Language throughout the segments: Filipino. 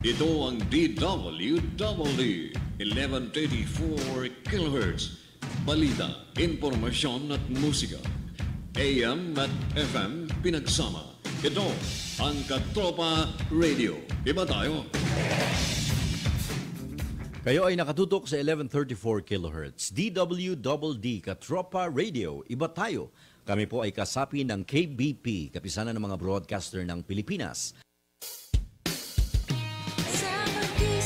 Ito ang DWWD 1134 kHz. Balita, impormasyon at musika. AM at FM pinagsama. Ito ang Katropa Radio. Iba tayo. Kayo ay nakatutok sa 1134 kHz. DWDD Katropa Radio. Iba tayo. Kami po ay kasapi ng KBP, Kapisanan ng mga Broadcaster ng Pilipinas.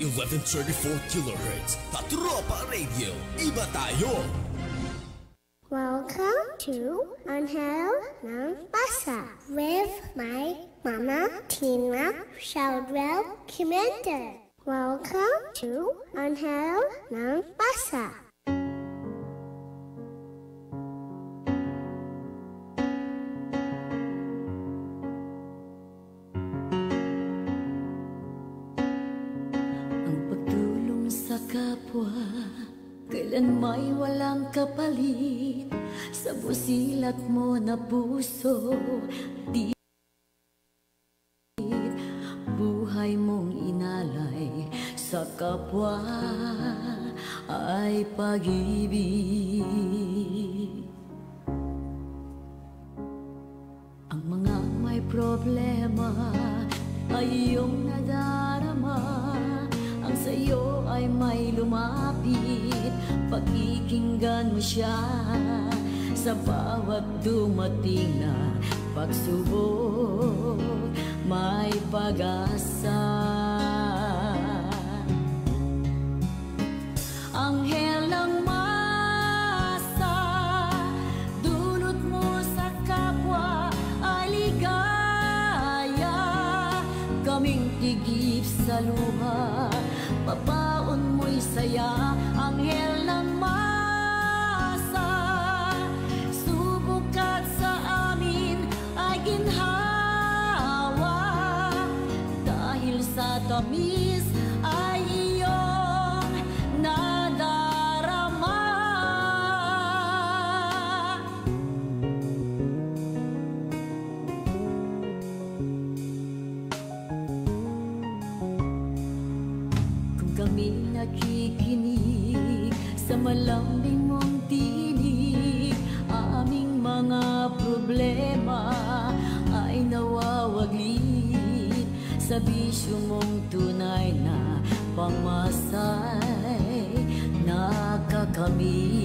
1134 kHz Tatropa Radio. Iba tayo! To Angel ng Pasa with my mama, Tina Shaldwell Commander. Welcome to Angel ng Pasa. Ang pagtulong sa kapwa Kailan may walang kapalit Sa busilat mo na puso Di Buhay mong inalay Sa kapwa Ay pag-ibig. Ang mga may problema ay iyong nadarama. Ang sayo ay may lumapit. Pakikinggan mo siya Sa bawat dumating na pagsubok May pag-asa. Anghel ng masa Dulot mo sa kapwa ay ligaya Kaming tigip sa luha Papaon mo'y saya bisyo mong tunay na pamasay nakakamit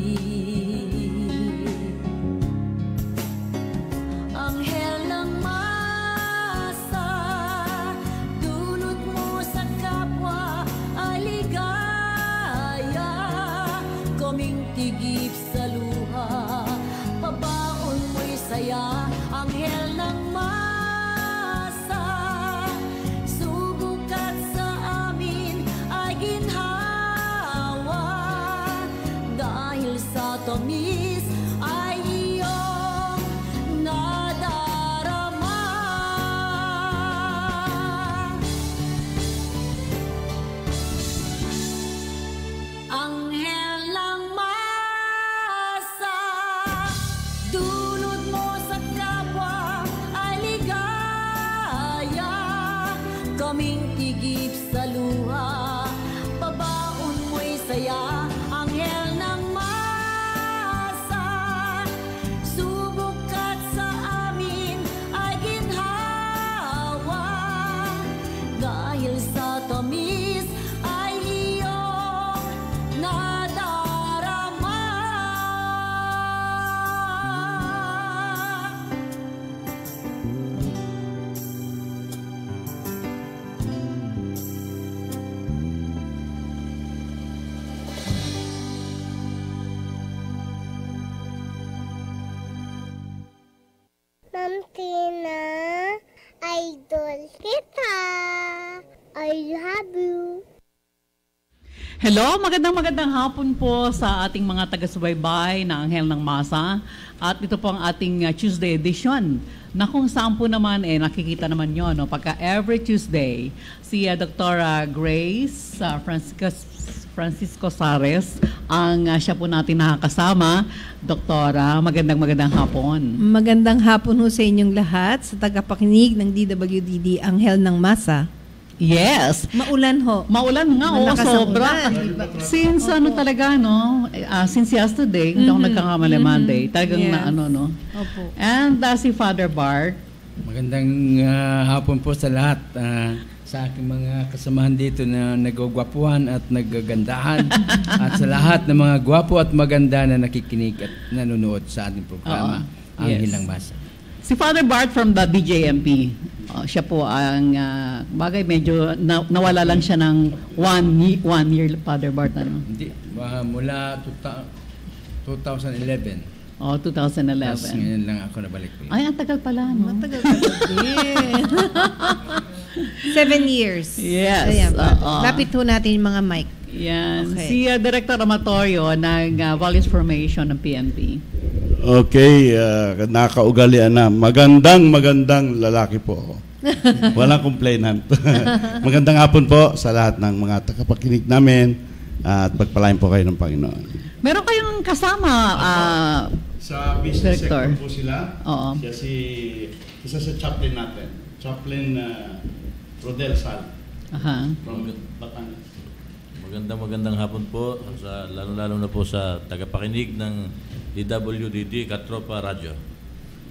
Hello, magandang magandang hapon po sa ating mga taga-subaybay na Anghel ng Masa. At ito po ang ating uh, Tuesday edition na kung saan po naman eh nakikita naman nyo no pagka every Tuesday si uh, Dr. Grace uh, Francisco Francisco Sares ang uh, siya po natin nakakasama. Doktora, magandang magandang hapon. Magandang hapon ho sa inyong lahat sa tagapakinig ng DWDD Anghel ng Masa. Yes. Maulan ho. Maulan nga, oo, Malakas ang sobra. ulan, di ba? Since ano talaga, no? ah, since yesterday, hindi ako nagkakamali Monday. Talagang Yes. na ano, no? Opo. And uh, si Father Bart, Magandang ah, hapon po sa lahat. ah, sa aking mga kasamahan dito na nagugwapuhan at nagagandahan at sa lahat ng mga gwapo at maganda na nakikinig at nanonood sa ating programa, Oo. ang Yes. Hilang Masa. si Father Bart from the BJMP. Oh, siya po ang, ah, bagay medyo na- nawala lang siya ng one, ye- one year, Father Bart. Ano? Hindi, ah, mula tuta- 2011. Oh, Tapos 2011. ngayon lang ako nabalik ulit. Ay, ang tagal pala, no? Matagal pa din. Seven years. Yes, Ayan, oo. Lapit ho natin yung mga mic. Yan. Okay. Si uh, Director Amatorio ng uh, Values Formation ng PNP. Okay, uh, nakaugalian na. Magandang, magandang lalaki po ako. Walang complainant. magandang hapon po sa lahat ng mga tagapakinig namin at pagpalain po kayo ng Panginoon. Meron kayong kasama, ah, Sa business Director. sector po sila. Oo. Siya si, isa sa chaplain natin. Chaplain uh, Rodel Sal aha. from Batangas. Magandang magandang hapon po sa lalo-lalo na po sa tagapakinig ng DWDD Katropa Radio.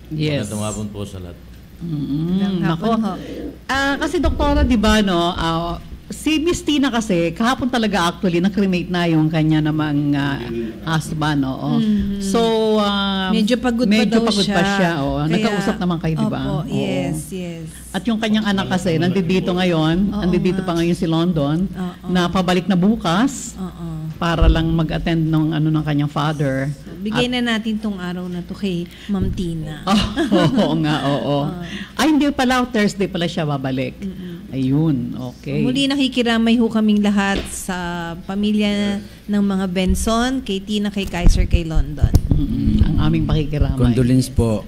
Yes. Magandang hapon po sa lahat. Mm, Magandang nako. Ah, kasi doktora, 'di ba no, ah, si Miss Tina kasi kahapon talaga actually na-cremate na yung kanya namang ah, husband, oo. So, ah, Mm-hmm. Medyo pagod pa medyo daw pagod siya. pa siya. oo. Kaya- Nagkausap naman kayo, 'di ba? Opo, Oo. yes, yes. At yung kanyang anak kasi, nandito ngayon, Oo nandito nga. pa ngayon si London, Oo. na pabalik na bukas Oo. Para lang mag-attend ng ano ng kanyang father. Bigay na natin tong araw na to kay Ma'am Tina. Oh, oo nga, oo. Ay, hindi pala, Thursday pala siya babalik. Ayun, okay. Muli nakikiramay ho kaming lahat sa pamilya ng mga Benson, kay Tina, kay Kaiser, kay London. Mm-mm, ang aming pakikiramay. Condolence po.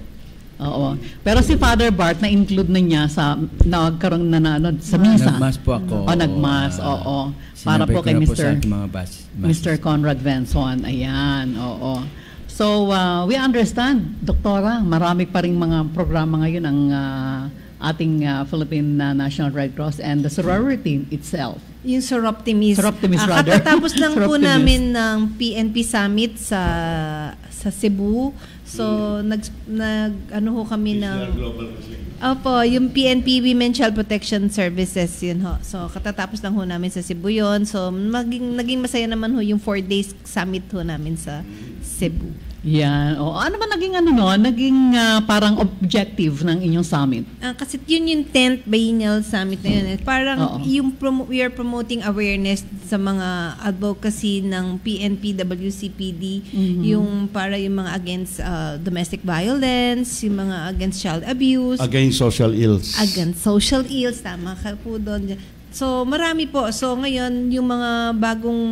Oo. Pero si Father Bart, na-include na niya sa, nagkaroon na na, ano, sa misa. Nagmas po ako. Oh, nagmas, Ah, oo. Para po kay na po Mr. aking mga bas, Mr. Conrad Venson. Ayan, oo. So, uh, we understand, Doktora, marami pa rin mga programa ngayon ang uh, ating uh, Philippine uh, National Red Cross and the sorority itself. Yung Soroptimis. Soroptimis, Ah, rather. Katatapos lang po namin ng PNP Summit sa sa Cebu. So, nag, nag ano ho kami ng... Opo, yung PNP Women Child Protection Services, yun ho. So, katatapos lang ho namin sa Cebu yun. So, maging, naging masaya naman ho yung four days summit ho namin sa Cebu. Yan. O, ano ba naging ano no? Naging uh, parang objective ng inyong summit? Ah, kasi yun yung 10th biennial summit na yun. eh. Parang Oo. yung promo- we are promoting awareness sa mga advocacy ng PNP, WCPD, Mhm. yung para yung mga against ah, domestic violence, yung mga against child abuse, Against social ills. against social ills, tama ka po doon. So, marami po. So, ngayon, yung mga bagong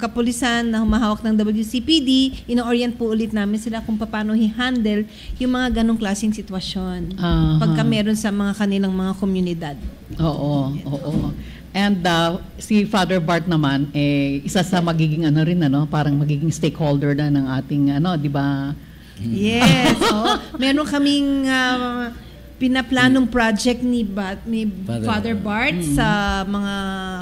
kapulisan na humahawak ng WCPD, ino-orient po ulit namin sila kung paano i-handle yung mga ganong klaseng sitwasyon Aha. pagka meron sa mga kanilang mga komunidad. Oo, oo. And uh, si Father Bart naman, eh, isa sa magiging ano rin, ano, parang magiging stakeholder na ng ating, ano, di ba? Yes. oo. Meron kaming ah, pinaplanong project ni Bat, ni Father Father, Bart sa mga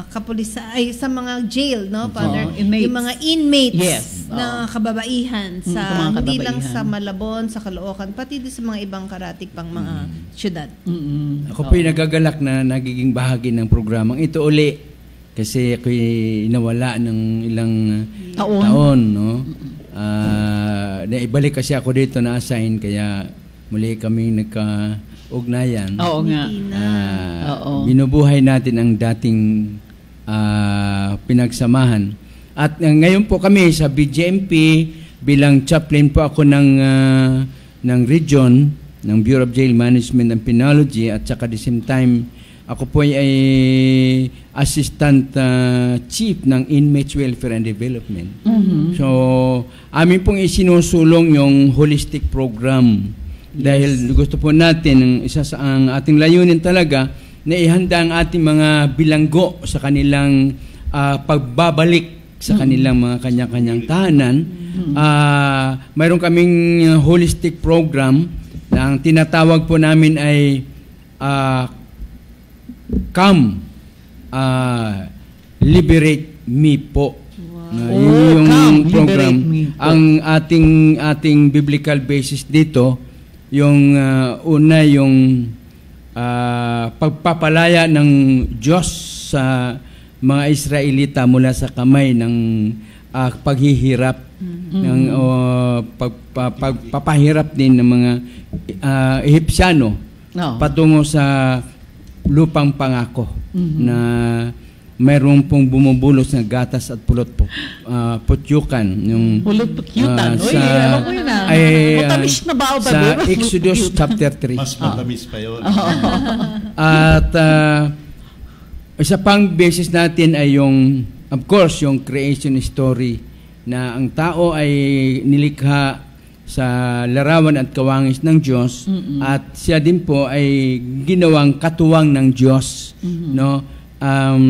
kapulisan ay sa mga jail no Father Oo, inmates. yung mga inmates Yes, na oo. kababaihan Mm, sa sa mga hindi lang sa Malabon sa Caloocan pati din sa mga ibang karatig pang mga syudad. Mm-mm. Ako po'y nagagalak na nagiging bahagi ng programang ito uli. Kasi ako'y nawala ng ilang Taon. taon no? Ah, naibalik kasi ako dito na assign kaya muli kaming nagka-ugnayan. Oo nga. Ah, Oo. binubuhay natin ang dating ah, pinagsamahan. At ah, ngayon po kami sa BJMP bilang chaplain po ako ng ah, ng region ng Bureau of Jail Management and Penology at saka the same time ako po ay Assistant ah, Chief ng Inmates Welfare and Development. So, amin pong isinusulong yung holistic program. Dahil gusto po natin, ang isa sa ang ating layunin talaga, na ihanda ang ating mga bilanggo sa kanilang ah, pagbabalik sa kanilang mga kanya-kanyang tahanan. Ah, mayroon kaming holistic program na ang tinatawag po namin ay ah, Come, ah, Liberate Me po. Na yun Oh, yung Come, program. Ang ating ating biblical basis dito, yung ah, una yung ah, pagpapalaya ng Diyos sa mga Israelita mula sa kamay ng ah, paghihirap. Ng oh, pagpa- pagpapahirap din ng mga ah, Ehipsyano No. patungo sa lupang pangako na mayroon pong bumubulos na gatas at pulot po, ah, putyukan yung Pulot putyukan. ah, Uy, alam ko yun ah. ay, ah, Matamis na ba ako sa Exodus chapter 3 Mas matamis pa yun. at ah, isa pang basis natin ay yung of course yung creation story na ang tao ay nilikha sa larawan at kawangis ng Diyos at siya din po ay ginawang katuwang ng Diyos no um,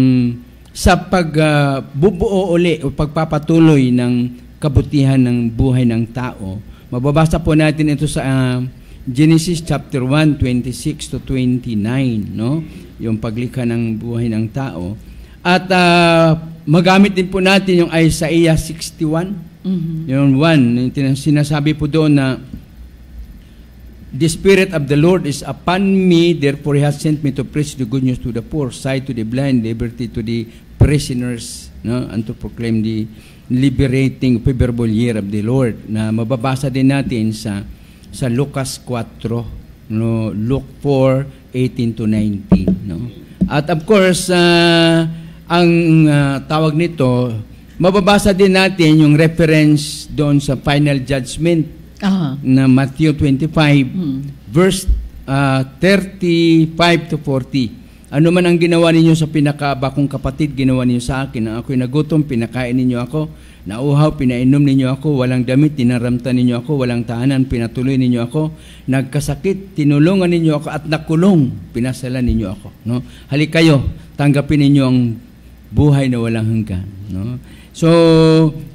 sa pagbubuo uli o pagpapatuloy ng kabutihan ng buhay ng tao mababasa po natin ito sa ah, Genesis chapter 1 26 to 29 no? Yung paglikha ng buhay ng tao. At ah, magamit din po natin yung Isaiah 61 yung one, yung tina- sinasabi po doon na The Spirit of the Lord is upon me, therefore He has sent me to preach the good news to the poor, sight to the blind, liberty to the prisoners, no? and to proclaim the liberating, favorable year of the Lord. Na mababasa din natin sa sa Lucas 4, no? Luke 4, 18 to 19. No? At of course, ah, ang ah, tawag nito, mababasa din natin yung reference doon sa final judgment Aha. na Matthew 25 verse ah, 35 to 40. Ano man ang ginawa ninyo sa pinakabakong kapatid, ginawa ninyo sa akin. Nang ako'y nagutom, pinakain ninyo ako. Nauhaw, pinainom ninyo ako. Walang damit, tinaramtan ninyo ako. Walang tahanan, pinatuloy ninyo ako. Nagkasakit, tinulungan ninyo ako. At nakulong, pinasalan ninyo ako. No? Halik kayo, tanggapin ninyo ang buhay na walang hanggan. No? So,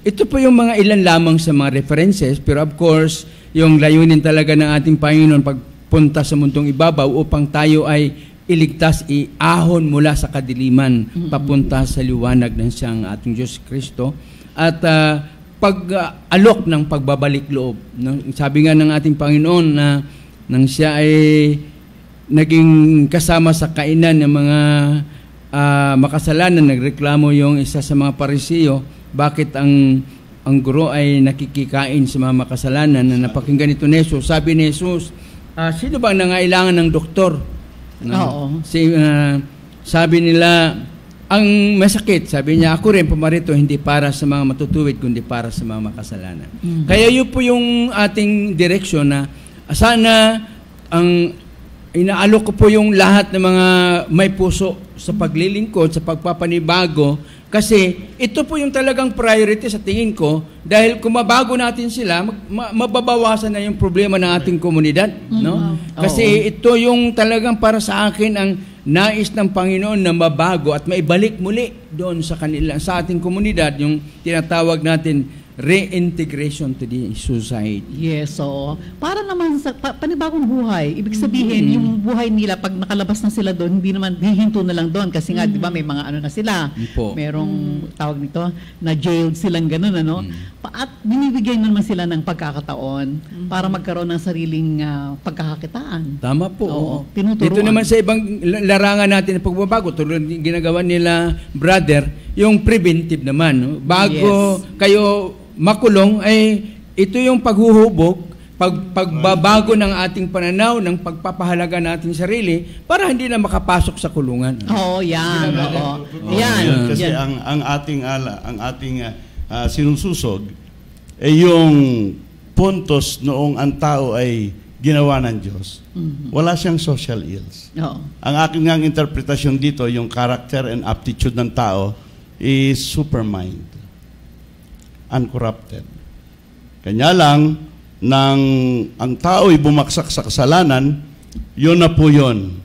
ito po yung mga ilan lamang sa mga references, pero of course, yung layunin talaga ng ating Panginoon pagpunta sa mundong ibabaw upang tayo ay iligtas, iahon mula sa kadiliman papunta sa liwanag ng siyang ating Diyos Kristo. At ah, pag-alok ng pagbabalik loob. No? Sabi nga ng ating Panginoon na nang siya ay naging kasama sa kainan ng mga ah, makasalanan, nagreklamo yung isa sa mga parisiyo, bakit ang ang guro ay nakikikain sa mga makasalanan na napakinggan ito ni Jesus. Sabi ni Jesus, ah, sino ba ang nangailangan ng doktor? Oo. Si, ah, sabi nila, ang masakit, sabi niya, ako rin pumarito, hindi para sa mga matutuwid, kundi para sa mga makasalanan. Kaya yun po yung ating direksyon na sana ang inaalok ko po yung lahat ng mga may puso sa paglilingkod, sa pagpapanibago, kasi ito po yung talagang priority sa tingin ko dahil kung mabago natin sila, ma- mababawasan na yung problema ng ating komunidad. No? Kasi ito yung talagang para sa akin ang nais ng Panginoon na mabago at maibalik muli doon sa kanila sa ating komunidad yung tinatawag natin reintegration to the society. Yes, so para naman sa pa, panibagong buhay, ibig sabihin yung buhay nila pag nakalabas na sila doon, hindi naman hihinto na lang doon kasi nga 'di ba may mga ano na sila. Po. Merong tawag nito na jailed silang ganun ano. Pa- At binibigyan naman sila ng pagkakataon para magkaroon ng sariling ah, pagkakakitaan. Tama po. Oo, tinuturuan. Dito naman sa ibang la- larangan natin ng pagbabago, tulad ng ginagawa nila brother, yung preventive naman. no? Bago kayo makulong, ay ito yung paghuhubog, pag, pagbabago ng ating pananaw, ng pagpapahalaga nating sarili, para hindi na makapasok sa kulungan. Oo, yan. Oo. Oo, Yan. yun. Kasi yan. ang ang ating ala, ang ating ah, sinususog ay yung puntos noong ang tao ay ginawa ng Diyos. Wala siyang social ills. Oo. Ang aking ngang interpretasyon dito, yung character and aptitude ng tao is supermind. Uncorrupted. Kanya lang, nang ang tao ay bumagsak sa kasalanan, yun na po yun.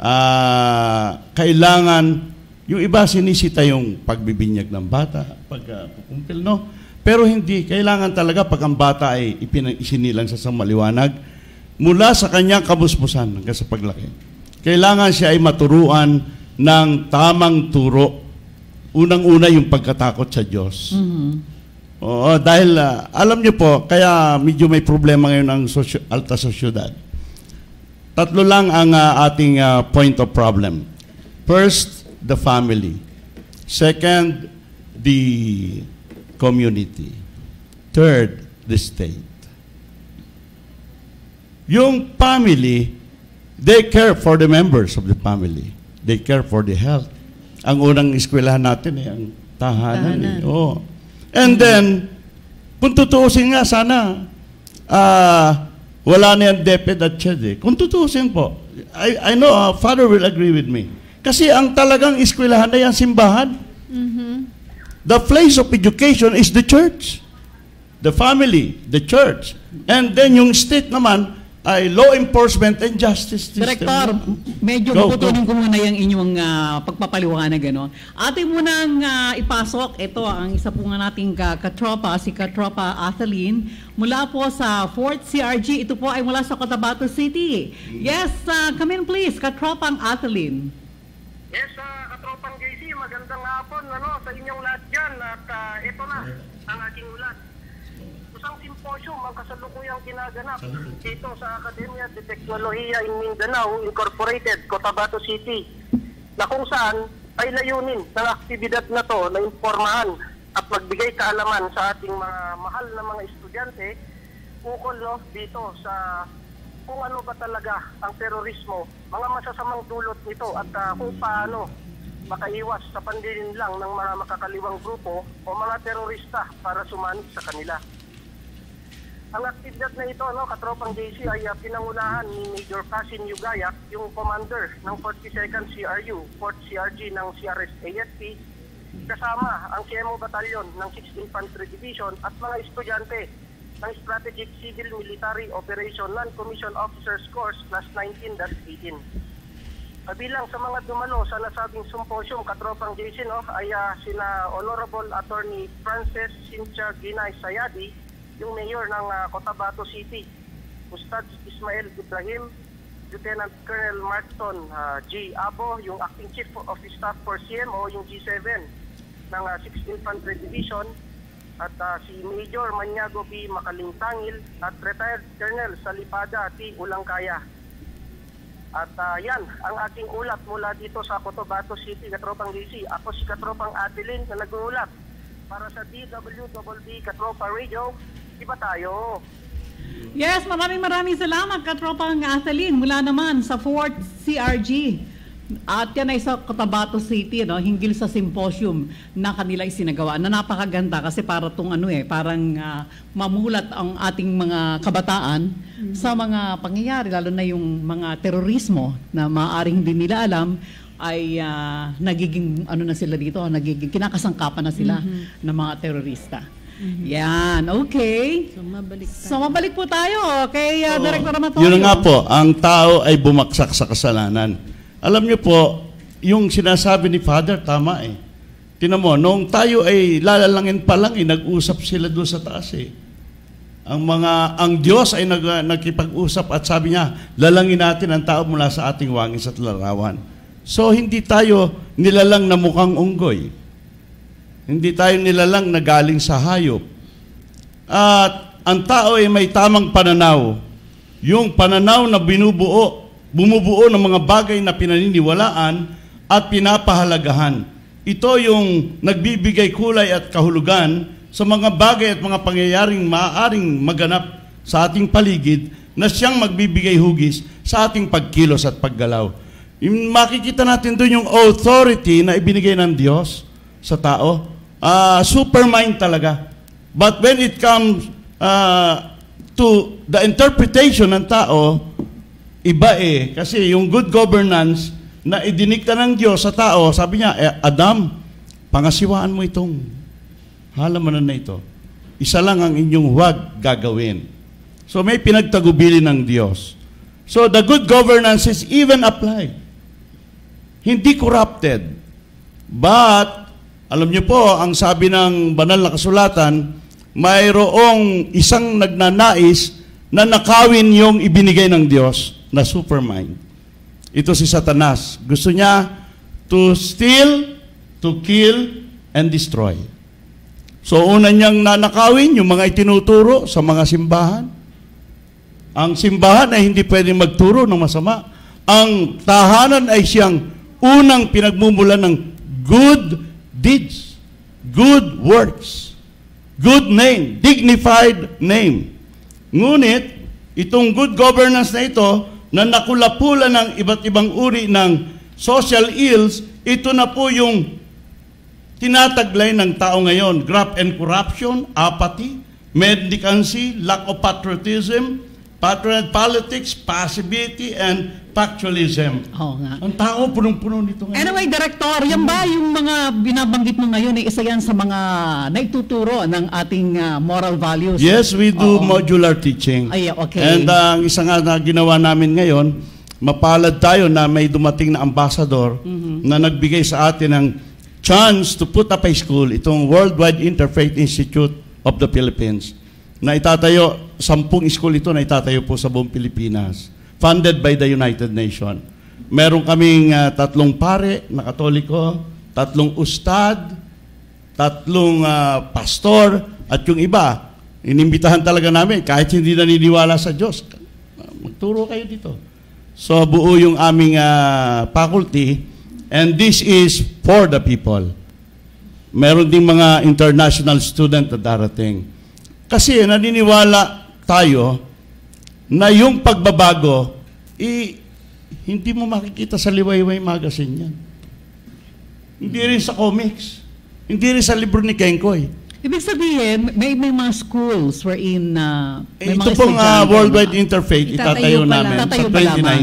Ah, kailangan, yung iba sinisita yung pagbibinyag ng bata, pagkukumpil, no? Pero hindi, kailangan talaga pag ang bata ay isinilang sa isang maliwanag, mula sa kanyang kabusbusan hanggang sa paglaki. Kailangan siya ay maturuan ng tamang turo. Unang-una yung pagkatakot sa Diyos. Oo, dahil ah, alam niyo po, kaya medyo may problema ngayon ang sosyo, alta sosyudad. Tatlo lang ang ah, ating ah, point of problem. First, the family. Second, the community. Third, the state. Yung family, they care for the members of the family. They care for the health. Ang unang eskwelahan natin eh, ang tahanan. Tahanan. Eh. Oo. And then, kung tutuusin nga sana, ah, wala na yung DepEd at CHED eh. Kung tutuusin po, I, I know, ah, Father will agree with me. Kasi ang talagang eskwelahan na yan, simbahan. The place of education is the church. The family, the church. And then yung state naman ay law enforcement and justice system. Director, medyo Go, puputunin ko muna yung inyong ah, pagpapaliwanag. Ano? Ating munang ah, ipasok, ito ang isa po nga nating ka- katropa, si katropa Athelene, mula po sa 4th CRG. Ito po ay mula sa Cotabato City. Yes, ah, come in please, katropang Athelene. Yes, uh, katropang JC, magandang hapon ano, sa inyong lahat dyan. At ah, ito na ang aking ulat. Isang simposium ang kasalukuyang ginaganap dito sa Akademya de Teknolohiya in Mindanao Incorporated, Cotabato City, na kung saan ay layunin ng aktibidad na to na impormahan at magbigay kaalaman sa ating mga mahal na mga estudyante ukol no, dito sa kung ano ba talaga ang terorismo, mga masasamang dulot nito at ah, kung paano makaiwas sa pandilin lang ng mga makakaliwang grupo o mga terorista para sumanib sa kanila. Ang aktibidad na ito, no, katropang JC, ay ah, pinangunahan ni Major Casin Yugayak, yung commander ng 42nd CRU, 4th CRG ng CRS AFP, kasama ang CMO Battalion ng 6th Infantry Division at mga estudyante ng Strategic Civil Military Operation Non-Commissioned Officers Course Class 19-18. Kabilang sa mga dumalo sa nasabing symposium, katropang JC, no, ay ah, sina Honorable Attorney Frances Cynthia Ginay Sayadi, yung mayor ng ah, Cotabato City, Ustad Ismail Ibrahim, Lieutenant Colonel Marton ah, G. Abo, yung Acting Chief of Staff for CMO, yung G7 ng ah, 6th Infantry Division, at ah, si Major Manyago B. Makalintangil at Retired Colonel Salipada T. Ulangkaya. At ah, yan, ang aking ulat mula dito sa Cotabato City, Katropang DC. Ako si Katropang Adeline na nag-uulat para sa DWWD Katropa Radio. Iba tayo. Yes, maraming maraming salamat, katropang Athelene, mula naman sa 4th CRG. At yan ay sa Cotabato City, no, hinggil sa symposium na kanila isinagawa na napakaganda kasi para tong ano eh, parang ah, mamulat ang ating mga kabataan sa mga pangyayari, lalo na yung mga terorismo na maaaring hindi nila alam ay ah, nagiging ano na sila dito, nagiging kinakasangkapan na sila ng mga terorista. Yan, okay. So, mabalik tayo. So mabalik po tayo kay uh, Director Amatorio. Yun nga po, ang tao ay bumagsak sa kasalanan. Alam niyo po, yung sinasabi ni Father, tama eh. Tinan mo, nung tayo ay lalalangin pa lang, eh, nag-usap sila doon sa taas eh. Ang mga, ang Diyos ay nag, nagkipag-usap at sabi niya, lalangin natin ang tao mula sa ating wangis at larawan. So, hindi tayo nilalang na mukhang unggoy. Hindi tayo nilalang na galing sa hayop. At ang tao ay may tamang pananaw. Yung pananaw na binubuo, bumubuo ng mga bagay na pinaniniwalaan at pinapahalagahan. Ito yung nagbibigay kulay at kahulugan sa mga bagay at mga pangyayaring maaaring maganap sa ating paligid na siyang magbibigay hugis sa ating pagkilos at paggalaw. Makikita natin doon yung authority na ibinigay ng Diyos sa tao. Ah, supermind talaga. But when it comes uh, to the interpretation ng tao, iba eh. Kasi yung good governance na idinikta ng Diyos sa tao, sabi niya, eh, Adam, pangasiwaan mo itong halamanan na ito. Isa lang ang inyong huwag gagawin. So may pinagtagubili ng Diyos. So the good governance is even applied. Hindi corrupted. But, alam niyo po, ang sabi ng banal na kasulatan, mayroong isang nagnanais na nakawin yung ibinigay ng Diyos na supermind. Ito si Satanas. Gusto niya to steal, to kill, and destroy. So una niyang nanakawin yung mga itinuturo sa mga simbahan. Ang simbahan ay hindi pwedeng magturo ng masama. Ang tahanan ay siyang unang pinagmumulan ng good deeds, good works, good name, dignified name. Ngunit, itong good governance na ito, na nakulapula ng iba't ibang uri ng social ills, ito na po yung tinataglay ng tao ngayon. Graft and corruption, apathy, mendicancy, lack of patriotism, patronat politics, passivity, and factualism. Oo nga. Ang tao punong-puno nito ngayon. Anyway, Director, yan ba yung mga binabanggit mo ngayon, eh, isa yan sa mga naituturo ng ating ah, moral values? Yes, we do Oo. modular teaching. Ay, okay. And uh, ang isa nga na ginawa namin ngayon, mapalad tayo na may dumating na ambassador Mhm. na nagbigay sa atin ng chance to put up a school, itong Worldwide Interfaith Institute of the Philippines, na itatayo, sampung school ito na itatayo po sa buong Pilipinas, funded by the United Nations. Meron kaming uh, tatlong pare na katoliko, tatlong ustad, tatlong ah, pastor, at yung iba, inimbitahan talaga namin, kahit hindi naniniwala sa Diyos, magturo kayo dito. So buo yung aming ah, faculty, and this is for the people. Meron ding mga international student na darating. Kasi naniniwala tayo na yung pagbabago, i, hindi mo makikita sa Liwayway Magazine yan. Hindi rin sa comics. Hindi rin sa libro ni Kenkoy. Ibig sabihin, may, may mga schools wherein na may Ito mga pong ah, estudyante, Worldwide? Interfaith, Itatayo itatayo namin Itatayo sa pa lamang.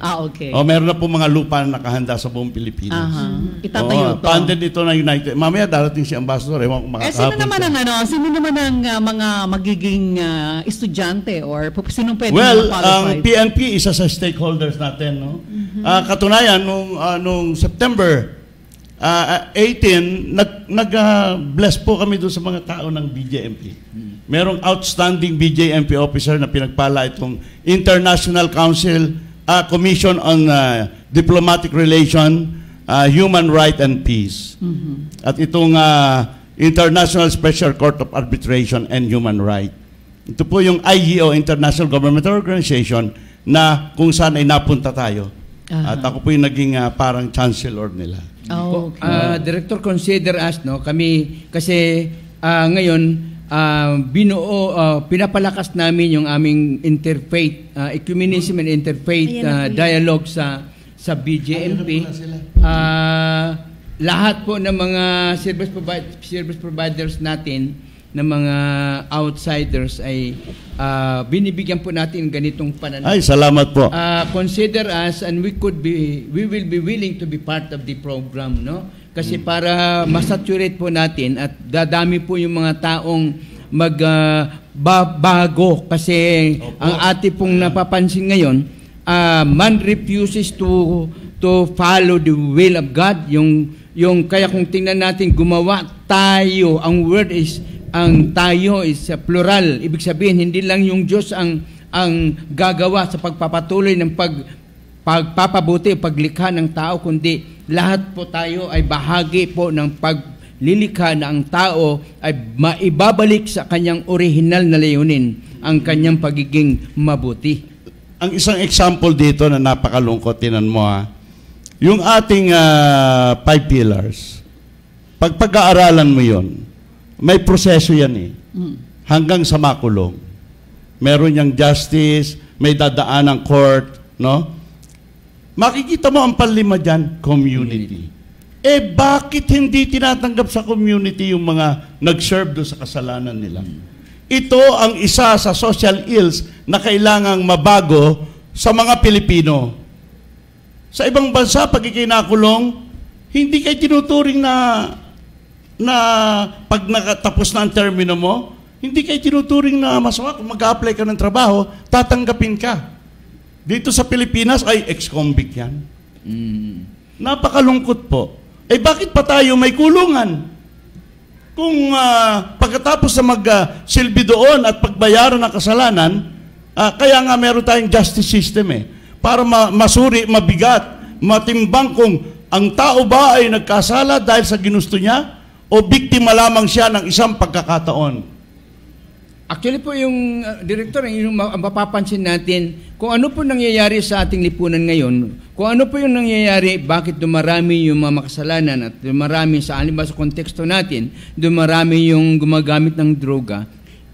2019. Ah, okay. O, meron na po mga lupa na nakahanda sa buong Pilipinas. Aha. Itatayo Oo, to. Funded ito ng United. Mamaya darating si Ambassador. Ewan ko Eh, sino makakahapon naman ang ano, sino naman ang ah, mga magiging ah, estudyante or sinong pwede Well, ang? PNP isa sa stakeholders natin, no? Mm-hmm. Ah, katunayan nung ah, nung September ah, 18 nag nag ah, bless po kami doon sa mga tao ng BJMP. Merong outstanding BJMP officer na pinagpala itong International Council ah, Commission on ah, Diplomatic Relation, ah, Human Right and Peace. At itong ah, International Special Court of Arbitration and Human Right. Ito po yung IGO, International Governmental Organization, na kung saan ay napunta tayo. Aha. At ako po yung naging ah, parang chancellor nila. Oh, okay. Ah, Director, consider us, no? Kami, kasi ah, ngayon, ah, binuo, ah, pinapalakas namin yung aming interfaith, ah, ecumenism and interfaith yun. dialogue sa sa BJMP. Ah, lahat po ng mga service, provi- service providers natin ng mga outsiders ay ah, binibigyan po natin ganitong pananaw. Ay, salamat po. Uh, consider us and we could be we will be willing to be part of the program no? Kasi para masaturate po natin at dadami po yung mga taong mag uh, ba- bago. Kasi ang ate pong napapansin ngayon uh, man refuses to to follow the will of God. Yung yung kaya kung tingnan natin gumawa tayo. Ang word is ang tayo is uh, plural. Ibig sabihin hindi lang yung Diyos ang ang gagawa sa pagpapatuloy ng pag pagpapabuti, paglikha ng tao, kundi lahat po tayo ay bahagi po ng paglilikha na ang tao ay maibabalik sa kanyang original na layunin, ang kanyang pagiging mabuti. Ang isang example dito na napakalungkot, tinan mo ha, yung ating ah, five pillars, pag pag-aaralan mo yon, may proseso yan eh. Hanggang sa makulong. Meron yung justice, may dadaan ng court, no? Makikita mo ang panlima dyan, community. Eh bakit hindi tinatanggap sa community yung mga nag-serve doon sa kasalanan nila? ito ang isa sa social ills na kailangang mabago sa mga Pilipino. Sa ibang bansa, pag ikinakulong, hindi kayo tinuturing na na pag nakatapos na ang termino mo, hindi kayo tinuturing na masama. Kung mag-apply ka ng trabaho, tatanggapin ka. Dito sa Pilipinas, ay ex-convict yan. Napakalungkot po. Eh bakit pa tayo may kulungan? Kung ah, pagkatapos na mag-silbi doon at pagbayaran ng kasalanan, ah, kaya nga meron tayong justice system eh. Para ma- masuri, mabigat, matimbang kung ang tao ba ay nagkasala dahil sa ginusto niya o biktima lamang siya ng isang pagkakataon. Actually po yung uh, director, yung ma- mapapansin natin kung ano po nangyayari sa ating lipunan ngayon, kung ano po yung nangyayari, bakit dumarami yung mga makasalanan at dumarami sa alimba sa konteksto natin, dumarami yung gumagamit ng droga,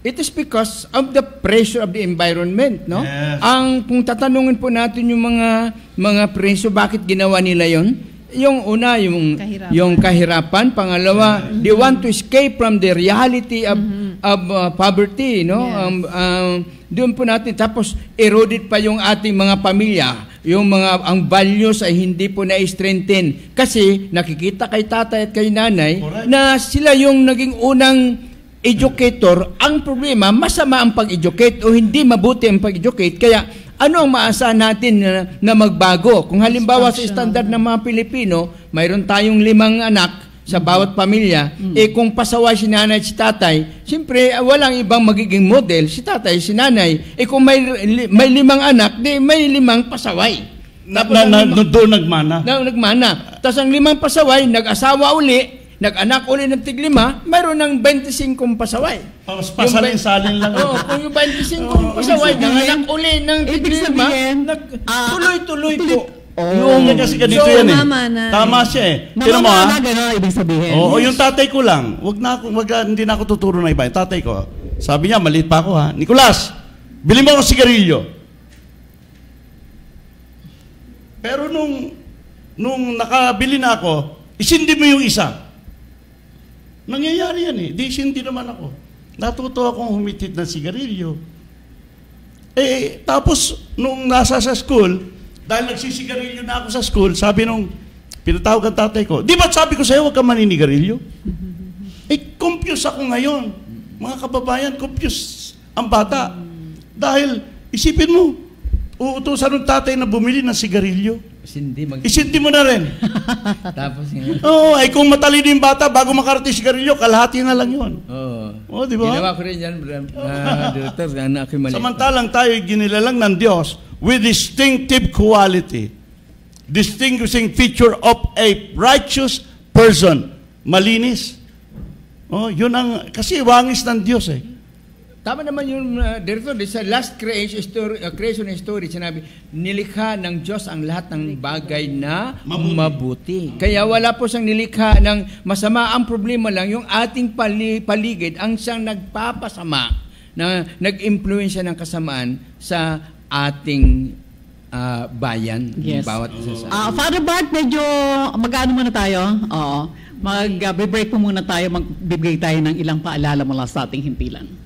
it is because of the pressure of the environment, no? Yes. Ang kung tatanungin po natin yung mga mga preso, bakit ginawa nila yon? Yung una, yung Kahirapan. yung kahirapan. Pangalawa, they want to escape from the reality of of uh, poverty, no? Yes. Um, um, doon po natin tapos eroded pa yung ating mga pamilya. Yung mga ang values ay hindi po na-strengthen kasi nakikita kay tatay at kay nanay Correct. na sila yung naging unang educator. Ang problema, masama ang pag-educate o hindi mabuti ang pag-educate. Kaya ano ang maasahan natin na, na magbago? Kung halimbawa sa standard ng mga Pilipino, mayroon tayong limang anak sa bawat pamilya, eh kung pasaway si nanay at si tatay, siyempre ah, walang ibang magiging model, si tatay, si nanay. Eh kung may, li- may limang anak, di may limang pasaway. Na, Tapos na, na, limang- doon nagmana. na nagmana. Tapos ang limang pasaway, nag-asawa uli, nag-anak uli ng tiglima, mayroon ng 25 pasaway. Pas- pasalin-salin lang. Oo, kung yung 25 pasaway, nanganak uli ng tiglima, ah, tuloy-tuloy po. Yung, yan kasi ganito So, yan eh. na- Tama siya eh. Tino mo ha? Gano'n ibig sabihin. Oo, yung tatay ko lang. Wag na ako, wag, hindi na ako tuturo na iba. Yung tatay ko, sabi niya, maliit pa ako ha. Nicolas, bili mo ako sigarilyo. Pero nung, nung nakabili na ako, isindi mo yung isa. Nangyayari yan eh. Di isindi naman ako. Natuto akong humitit ng sigarilyo. Eh, tapos, nung nasa sa school, dahil nagsisigarilyo na ako sa school, sabi nung pinatawag ang tatay ko, di ba sabi ko sa'yo, huwag kang maninigarilyo? eh, confused ako ngayon. Mga kababayan, confused ang bata. Dahil, isipin mo, uutusan ng tatay na bumili ng sigarilyo. Sindi mag... Isindi mo na rin. Tapos yun. Oo, ay kung matalino yung bata, bago makarating sigarilyo, kalahati na lang yun. Oo. Oo, di ba? Ginawa ko rin yan, uh, director, na ako'y mali. Samantalang tayo ginilalang ng Diyos with distinctive quality. Distinguishing feature of a righteous person. Malinis. Oh, yun ang, kasi wangis ng Diyos eh. Tama naman yung uh, director, sa last creation story, uh, creation story, sinabi, nilikha ng Diyos ang lahat ng bagay na Mabuti. mabuti. Kaya wala po siyang nilikha ng masama. Ang problema lang, yung ating pali, paligid, ang siyang nagpapasama na nag-impluensya ng kasamaan sa ating ah, bayan. Yes. Bawat isa sa Ah, Father Bart, medyo mag-ano muna tayo. Oo. Mag-break po muna tayo. Magbibigay tayo ng ilang paalala mula sa ating himpilan.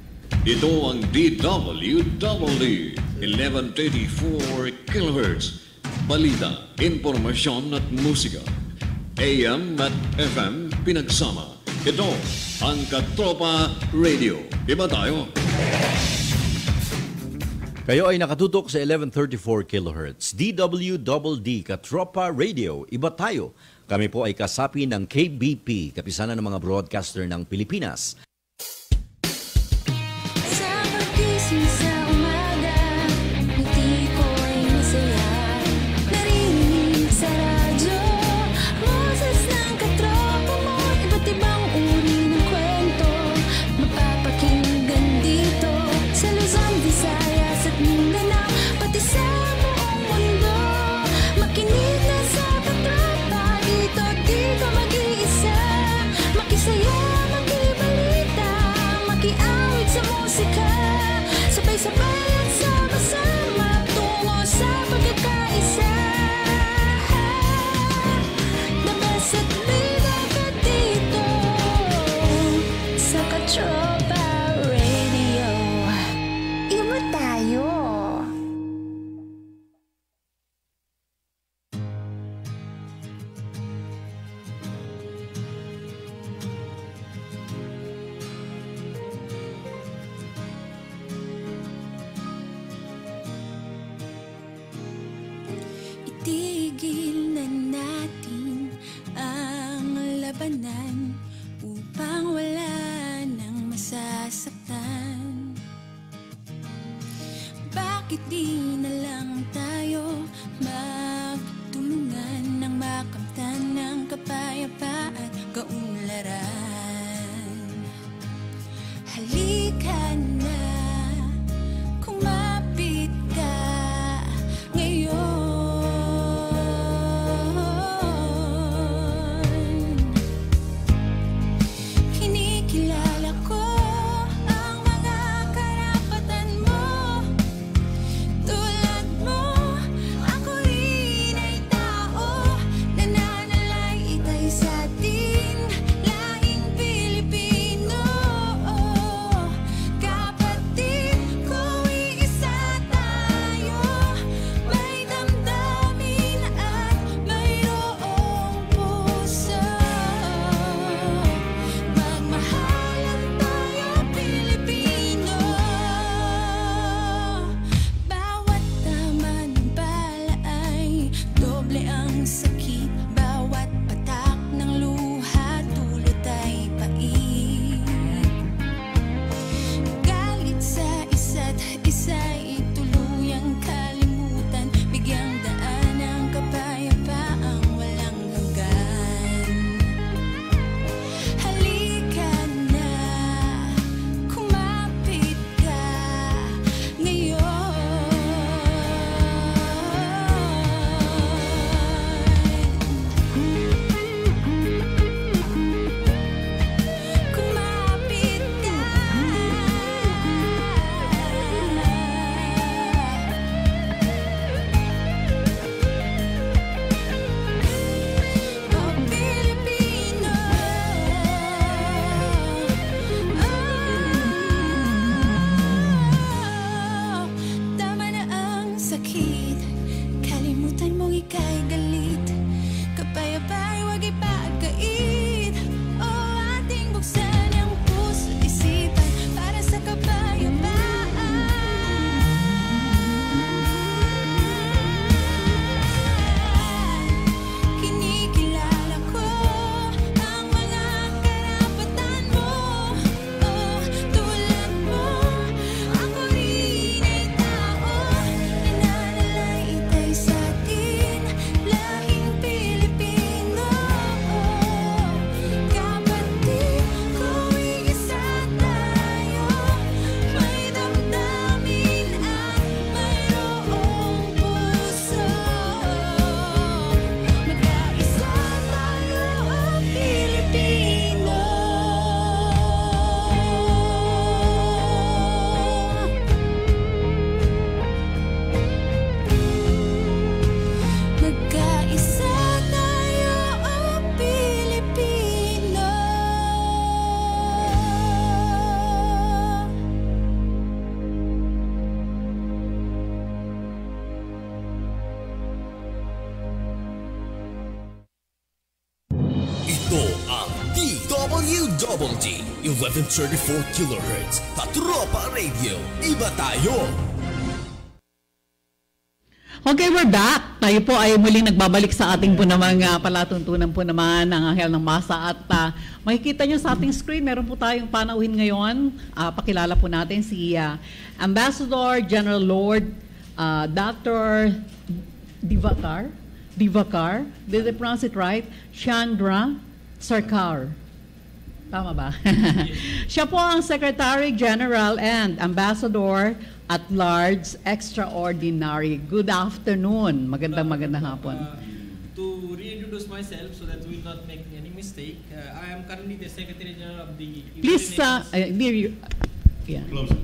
Ito ang DWWD 1134 kHz. Balita, impormasyon at musika. AM at FM pinagsama. Ito ang Katropa Radio. Iba tayo. Kayo ay nakatutok sa 1134 kHz. DWDD Katropa Radio. Iba tayo. Kami po ay kasapi ng KBP, Kapisanan ng mga Broadcaster ng Pilipinas. see. kapayapaan kaunlaran 1134 kHz Katropa Radio Iba tayo Okay, we're back. Tayo po ay muling nagbabalik sa ating po namang uh, palatuntunan po naman ng Anghel ng Masa at uh, makikita nyo sa ating screen, meron po tayong panauhin ngayon. Uh, pakilala po natin si uh, Ambassador General Lord uh, Dr. Divakar. Divakar. Did I pronounce it right? Chandra Sarkar. Tama ba? Siya po ang Secretary General and Ambassador at Large Extraordinary. Good afternoon. Magandang magandang hapon. to reintroduce myself so that we will not make any mistake, uh, I am currently the Secretary General of the United Please, uh, Nations. uh, you. Yeah. Closer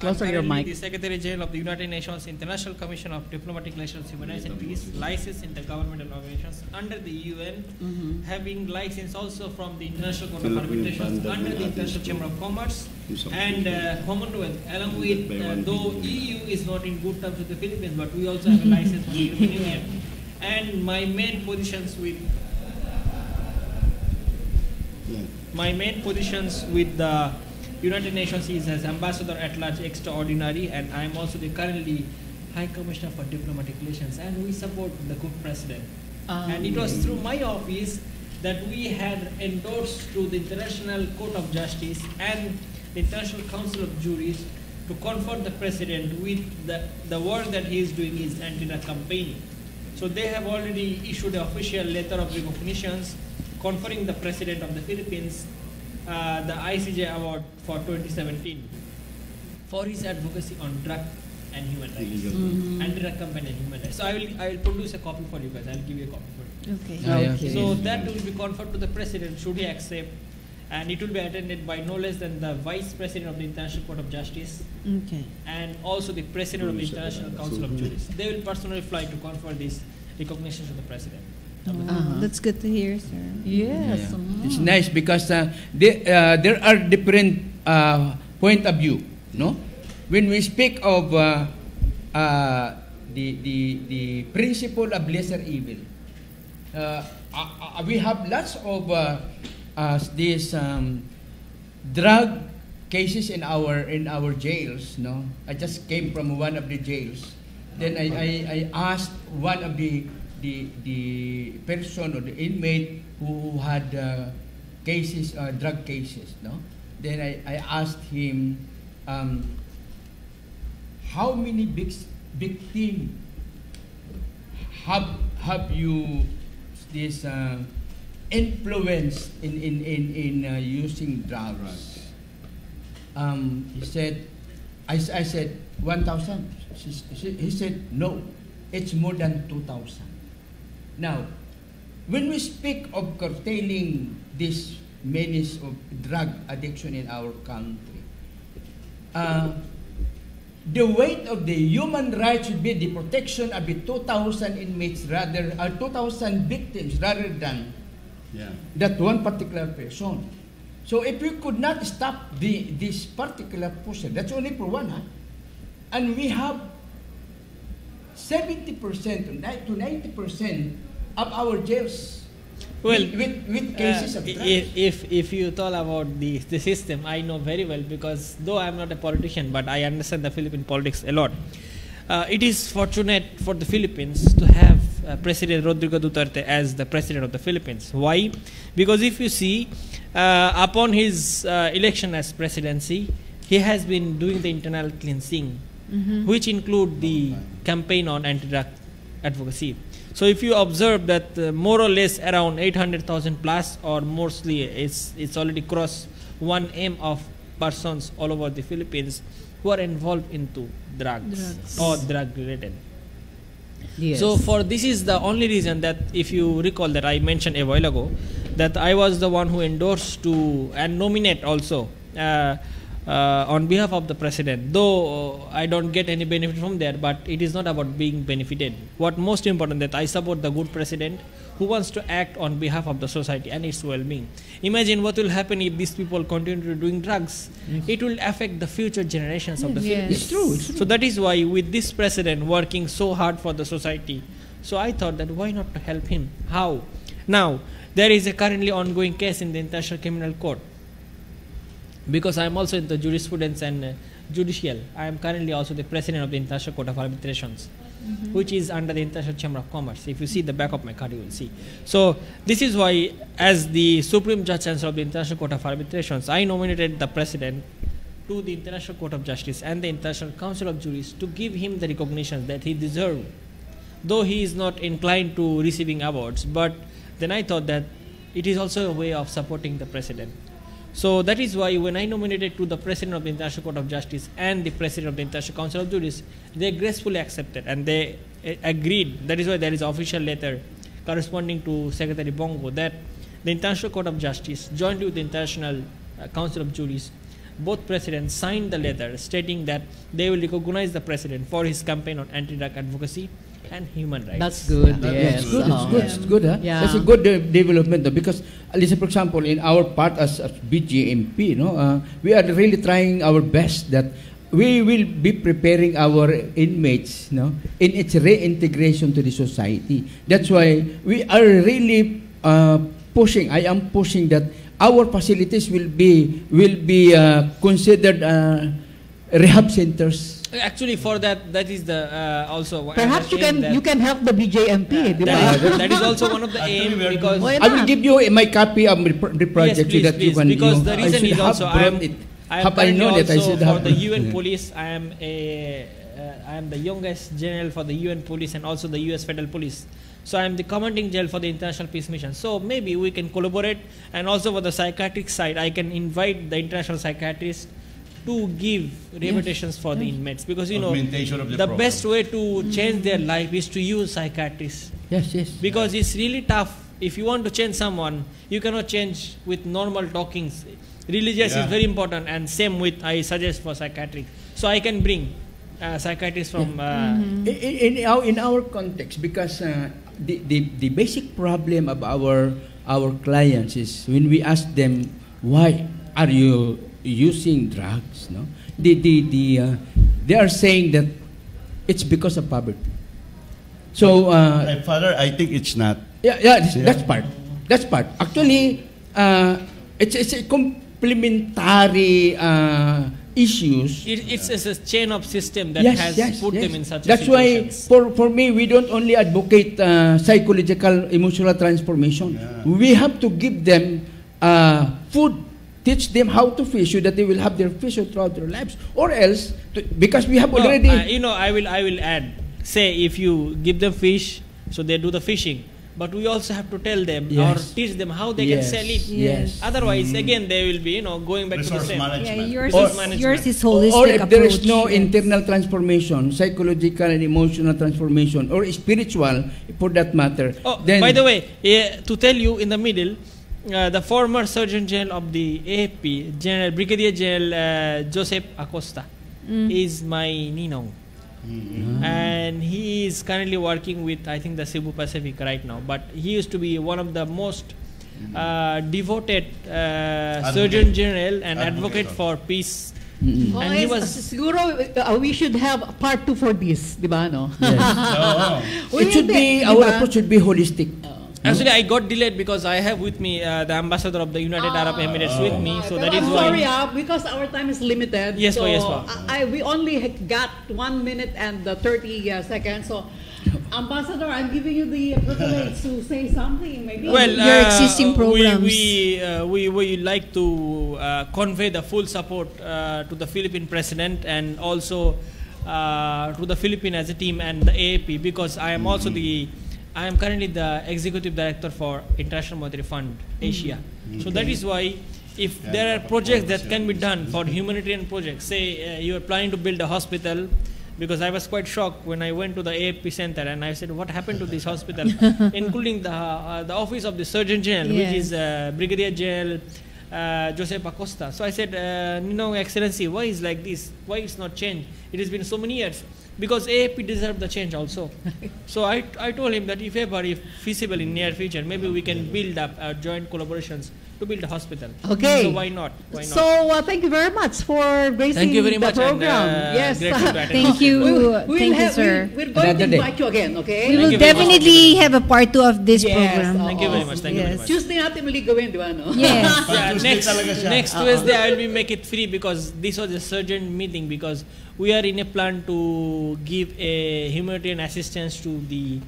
I'm your mic. the Secretary General of the United Nations International Commission of Diplomatic Relations, Human Rights and Peace, licensed intergovernmental organizations under the UN, Mhm. having license also from the International Court of Philippine Arbitration under the International Chamber of Commerce and uh, Commonwealth, along with, By uh, though. EU is not in good terms with the Philippines, but we also have a license from the European Union. And my main positions with my main positions with the United Nations is as Ambassador at Large Extraordinary, and I am also the currently High Commissioner for Diplomatic Relations, and we support the good president. Ah. and it was through my office that we had endorsed to the International Court of Justice and the International Council of Juries to confront the president with the, the work that he is doing is anti-drug campaigning. So they have already issued an official letter of recognitions conferring the president of the Philippines uh, the ICJ award for 2017 for his advocacy on drug and human rights, Illegal. Mhm. anti-drug campaign and human rights. So I will I will produce a copy for you guys. I'll give you a copy for you. Okay. Ah, yeah, okay. So that will be conferred to the president should he accept, and it will be attended by no less than the vice president of the International Court of Justice Okay. and also the president of the International Council of Juries. They will personally fly to confer this recognition to the president. Oh, That's good to hear, sir. Yes. Yeah. It's nice because uh, they, uh, there are different uh, point of view, no? When we speak of uh, uh, the, the, the principle of lesser evil, uh, uh, uh, we have lots of uh, uh, these um, drug cases in our in our jails. No, I just came from one of the jails. Then I, I, I asked one of the the the person or the inmate who had uh, cases, uh, drug cases. No, then I, I asked him, um, how many big victim have have you this uh, influence in in in in uh, using drugs? Um, he said, I, I said one thousand. He said no, it's more than two thousand. Now, when we speak of curtailing this menace of drug addiction in our country, uh, the weight of the human rights should be the protection of the 2,000 inmates rather, uh, 2,000 victims rather than Yeah. that one particular person. So if we could not stop the this particular person, that's only for one, huh? and we have 70% to 90% of our jails Well, with, with, with cases uh, of i- drugs. if if you talk about the the system, I know very well because though I'm not a politician, but I understand the Philippine politics a lot. Uh, it is fortunate for the Philippines to have uh, President Rodrigo Duterte as the president of the Philippines. Why? Because if you see, uh, upon his uh, election as presidency, he has been doing the internal cleansing, Mhm. which include the campaign on anti-drug advocacy. So if you observe that uh, more or less around 800,000 plus or mostly it's, it's already crossed 1 M of persons all over the Philippines who are involved into drugs, Drugs. or drug related. Yes. So for this is the only reason that if you recall that I mentioned a while ago that I was the one who endorsed to and nominate also uh, uh, on behalf of the president. Though uh, I don't get any benefit from there, but it is not about being benefited. What most important that I support the good president who wants to act on behalf of the society and its well-being. Imagine what will happen if these people continue doing drugs. It will affect the future generations of the Yes. Philippines. It's true, it's true. So that is why with this president working so hard for the society, so I thought that why not to help him? How? Now, there is a currently ongoing case in the International Criminal Court because I am also into jurisprudence and uh, judicial. I am currently also the president of the International Court of Arbitrations, Mhm. which is under the International Chamber of Commerce. If you see the back of my card, you will see. So this is why, as the Supreme Judge Chancellor of the International Court of Arbitrations, I nominated the president to the International Court of Justice and the International Council of Juries to give him the recognition that he deserved. Though he is not inclined to receiving awards, but then I thought that it is also a way of supporting the president. So that is why when I nominated to the president of the International Court of Justice and the president of the International Council of Juries, they gracefully accepted and they eh, agreed. That is why there is official letter corresponding to Secretary Bongo that the International Court of Justice, jointly with the International uh, Council of Juries, both presidents signed the letter stating that they will recognize the president for his campaign on anti-drug advocacy and human rights. That's good, That- yes. That's good. It's good. It's good. Huh? Yeah. That's a good uh, development though, because, listen, for example, in our part as, as BGMP, no, uh, we are really trying our best that we will be preparing our inmates, no, in its reintegration to the society. That's why we are really uh, pushing. I am pushing that our facilities will be will be uh, considered uh, rehab centers. Actually, for that, that is the uh, also Perhaps you can that- you can help the BJMP, di ba? that, is, that is also one of the aim because I will give you my copy of the project yes, please, so that you please, can. because you know, the reason is have also I am, it. I am have I currently known I also should for have. the UN police. I am a uh, I am the youngest general for the UN police and also the US Federal Police. So I am the commanding general for the International Peace Mission. So maybe we can collaborate, and also for the psychiatric side, I can invite the international psychiatrist to give rehabilitations for the inmates because you know of the the best way to change their life is to use psychiatrists. Yes, yes. Because it's really tough. If you want to change someone, you cannot change with normal talkings. Religious Yeah. is very important, and same with I suggest for psychiatric. So I can bring uh, psychiatrists from. Uh, in, in, in our, in our context, because uh, the, the, the basic problem of our our clients is when we ask them why are you using drugs, no, the the, the uh, they are saying that it's because of poverty. So uh, My father, I think it's not. yeah, yeah, this- that's part. That's part. Actually, uh, it's it's a complementary uh, issues. it, it's, it's a chain of system that yes, has yes, put yes. them in such That's a why for, for me we don't only advocate uh, psychological emotional transformation. We have to give them uh, food, teach them how to fish so that they will have their fish throughout their lives. Or else, to, because we have No, already uh, you know, I will I will add. Say if you give them fish, so they do the fishing. But we also have to tell them Yes. or teach them how they Yes, can sell it. yes. Otherwise, Mm. again, they will be you know going back to the same. management. Yeah, yours Resource is- management. yours is holistic or if there is approach, no yes. internal transformation, psychological and emotional transformation, or spiritual, for that matter, Oh, then by the way, to tell you in the middle, uh, the former Surgeon General of the AP, General Brigadier General uh, Joseph Acosta, Mm. is my ninong. And he is currently working with, I think, the Cebu Pacific right now. But he used to be one of the most uh, devoted uh, Surgeon General and advocate for peace. Oh, And he was siguro uh, we should have part two for this, di ba no? it should be our approach should be holistic. Actually, I got delayed because I have with me uh, the ambassador of the United Arab Emirates with me, so that is I'm why. sorry ah, because our time is limited. Yes so po, yes po. I, we only ha- got one minute and uh, 30 uh, seconds. So, Ambassador, I'm giving you the privilege to say something. Maybe Well, Your uh, existing programs. We we, uh, we we like to uh, convey the full support uh, to the Philippine president and also uh, to the Philippine as a team and the AAP because I am also the I am currently the executive director for International Monetary Fund Asia. So that is why. If there are projects that can be done for humanitarian projects, say uh, you are planning to build a hospital, because I was quite shocked when I went to the AFP center and I said, "What happened to this hospital?" Including the uh, the office of the Surgeon General, which is uh, Brigadier General uh, Joseph Acosta. So I said, uh, "No, Excellency, why is like this? Why it's not changed? It has been so many years." Because AFP deserve the change also. so I, I told him that if ever, if feasible in near future, maybe we can build up uh, joint collaborations to build a hospital. Okay. So why not? Why not? So, uh, thank you very much for gracing Thank you very the much and, program. uh, yes. grateful to. Thank you. We will- we will Thank you, have- sir. we- We're going Another to day. you again, okay? We will you much. definitely have a part two of this Yes, program. Thank you very much. Thank you very much. Tuesday natin muli gawin, di ba, no? Yes. Yeah, next talaga siya. next Tuesday I will be make it free because this was a surgeon meeting because we are in a plan to give a humanitarian assistance to the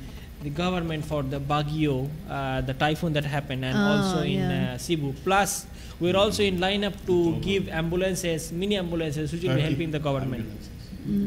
the government for the Baguio, uh, the typhoon that happened, and Oh, also in yeah. uh, Cebu. Plus, we're also in lineup to give ambulances, mini ambulances, which will be helping the government.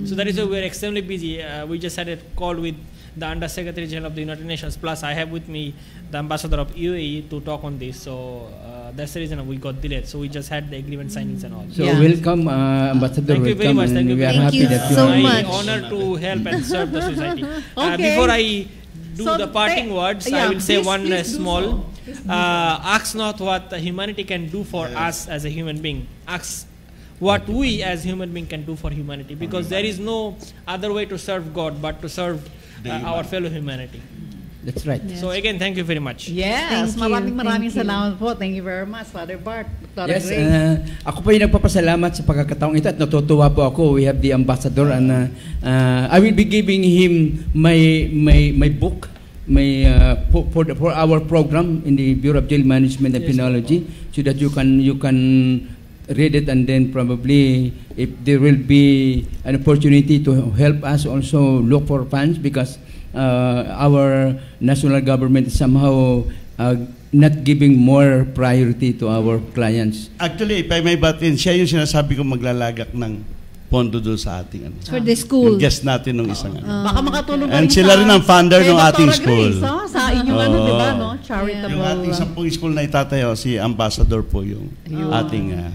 So that is why we're extremely busy. Uh, we just had a call with the Undersecretary General of the United Nations. Plus, I have with me the Ambassador of UAE to talk on this. So uh, that's the reason we got delayed. So we just had the agreement signings and all. So Yeah. welcome, uh, Ambassador. Thank you very much. Thank and you we are Thank happy you that you so are my much. honor to help and serve the society. Uh, Okay. before I do So the parting they- words, yeah, I will say one uh, small. so. Uh, ask not what humanity can do for us as a human being. Ask what we as human being can do for humanity because there is no other way to serve God but to serve uh, our fellow humanity. That's right. So again, thank you very much. Yes, Thank you, maraming maraming thank salamat po. Thank you very much, Father Bart. Dr. Yes, Gray. uh, ako po yung nagpapasalamat sa pagkakataong ito at natutuwa po ako. We have the ambassador and uh, uh, I will be giving him my my my book my uh, for, for, the- for our program in the Bureau of Jail Management and Yes, Penology so that you can you can read it and then probably if there will be an opportunity to help us also look for funds because uh, our national government somehow uh, not giving more priority to our clients. Actually, if I may batin, siya yung sinasabi ko maglalagak ng pondo doon sa ating ano. For the school. Yung guest natin nung isang ano. Baka makatulong ka And sila rin ang founder ng Dr. ating Grace, school. oh, sa inyong ano, di ba, no? Charitable. Yung ating sampung school na itatayo, si Ambassador po yung ating uh,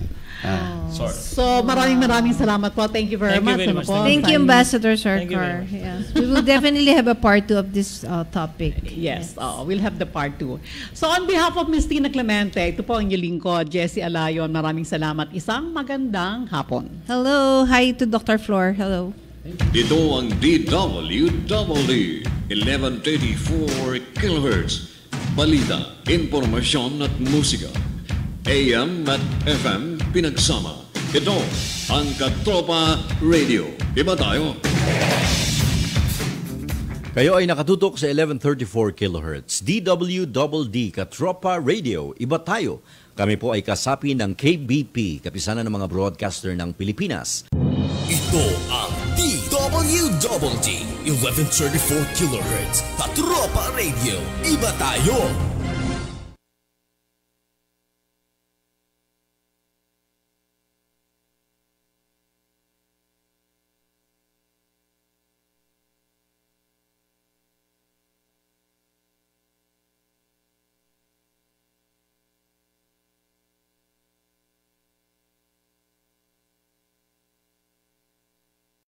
source. So, maraming maraming salamat po. Thank you very Thank you much. very ano much. po, Thank you, inyong- Ambassador Thank you very Sarkar. Yes. We will definitely have a part two of this uh, topic. Yes, oh, we'll have the part two. So on behalf of Ms. Tina Clemente, ito po ang inyong lingkod, Jessie Alayon. Maraming salamat. Isang magandang hapon. Hello. Hi to Dr. Flor. Hello. Ito ang DWWD 1134 kHz. Balita, impormasyon at musika. AM at FM pinagsama. Ito ang Katropa Radio. Iba tayo. Kayo ay nakatutok sa 1134 kHz. DWDD Katropa Radio. Iba tayo. Kami po ay kasapi ng KBP, Kapisanan ng mga Broadcaster ng Pilipinas. Ito ang DWWD 1134 kHz Patropa Radio. Iba tayo.